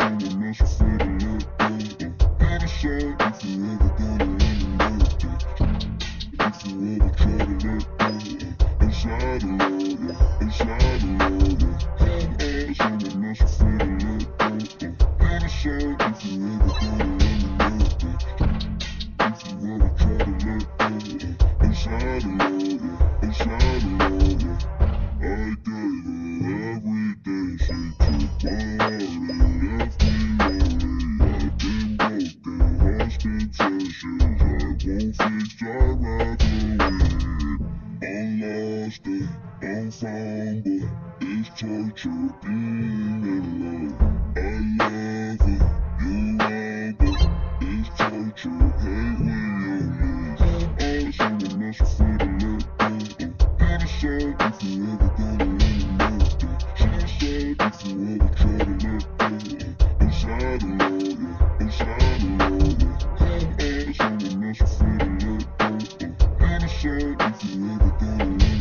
on If you ever gonna end. If you ever to let go, inside the lawyer, inside the lawyer. Hold eyes on the muscle for the look good. You decide if you ever gonna end up. I'm lost I'm found, but it's torture being in love. I love her, you love her. It's torture, hate when you leave. All someone else afraid to let go. You decide if you ever gonna let me know that. She decide if you ever try to let go. Inside the decide if you